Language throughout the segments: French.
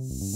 Thank you.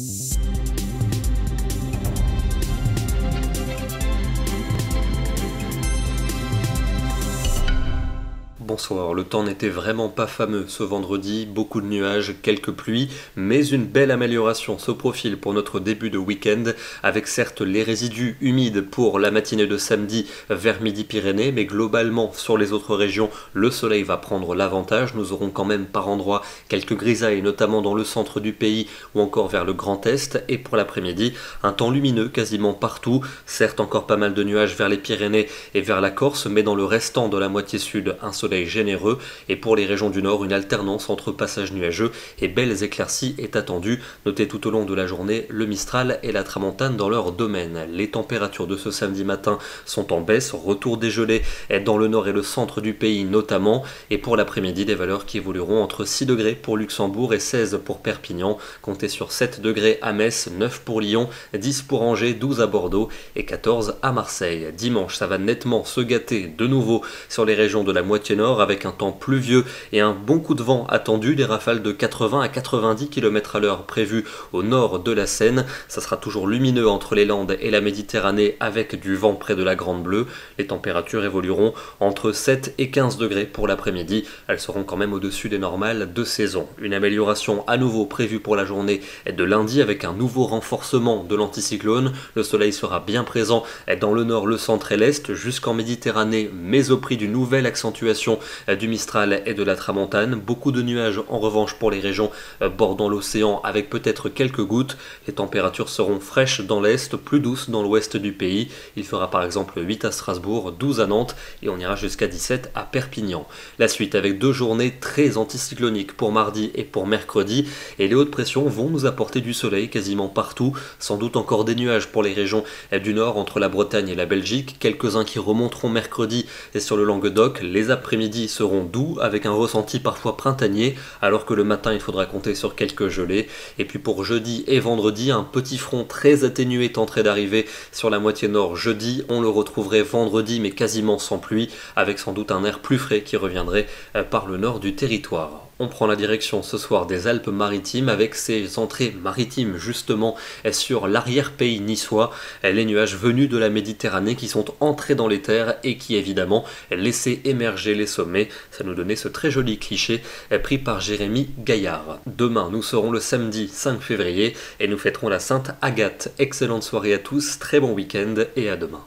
Bonsoir, le temps n'était vraiment pas fameux ce vendredi, beaucoup de nuages, quelques pluies, mais une belle amélioration se profile pour notre début de week-end, avec certes les résidus humides pour la matinée de samedi vers Midi-Pyrénées, mais globalement sur les autres régions, le soleil va prendre l'avantage, nous aurons quand même par endroits quelques grisailles, notamment dans le centre du pays ou encore vers le Grand Est, et pour l'après-midi, un temps lumineux quasiment partout, certes encore pas mal de nuages vers les Pyrénées et vers la Corse, mais dans le restant de la moitié sud, un soleil généreux et pour les régions du nord, une alternance entre passages nuageux et belles éclaircies est attendue. Notez tout au long de la journée le Mistral et la Tramontane dans leur domaine. Les températures de ce samedi matin sont en baisse, retour des gelées dans le nord et le centre du pays notamment, et pour l'après-midi des valeurs qui évolueront entre 6 degrés pour Luxembourg et 16 pour Perpignan, comptez sur 7 degrés à Metz, 9 pour Lyon, 10 pour Angers, 12 à Bordeaux et 14 à Marseille. Dimanche, ça va nettement se gâter de nouveau sur les régions de la moitié nord avec un temps pluvieux et un bon coup de vent attendu, des rafales de 80 à 90 km à l'heure prévues au nord de la Seine. Ça sera toujours lumineux entre les Landes et la Méditerranée avec du vent près de la Grande Bleue. Les températures évolueront entre 7 et 15 degrés pour l'après-midi. Elles seront quand même au-dessus des normales de saison. Une amélioration à nouveau prévue pour la journée de lundi avec un nouveau renforcement de l'anticyclone. Le soleil sera bien présent dans le nord, le centre et l'est jusqu'en Méditerranée, mais au prix d'une nouvelle accentuation euh, du Mistral et de la Tramontane. Beaucoup de nuages en revanche pour les régions euh, bordant l'océan avec peut-être quelques gouttes. Les températures seront fraîches dans l'est, plus douces dans l'ouest du pays. Il fera par exemple 8 à Strasbourg, 12 à Nantes et on ira jusqu'à 17 à Perpignan. La suite avec deux journées très anticycloniques pour mardi et pour mercredi et les hautes pressions vont nous apporter du soleil quasiment partout, sans doute encore des nuages pour les régions euh, du nord entre la Bretagne et la Belgique, quelques-uns qui remonteront mercredi et sur le Languedoc, les après-midi seront doux avec un ressenti parfois printanier, alors que le matin il faudra compter sur quelques gelées. Et puis pour jeudi et vendredi, un petit front très atténué tenterait d'arriver sur la moitié nord jeudi. On le retrouverait vendredi mais quasiment sans pluie, avec sans doute un air plus frais qui reviendrait euh, par le nord du territoire. On prend la direction ce soir des Alpes-Maritimes avec ses entrées maritimes justement sur l'arrière-pays niçois, les nuages venus de la Méditerranée qui sont entrés dans les terres et qui évidemment laissaient émerger les sommets. Ça nous donnait ce très joli cliché pris par Jérémy Gaillard. Demain, nous serons le samedi 5 février et nous fêterons la Sainte Agathe. Excellente soirée à tous, très bon week-end et à demain.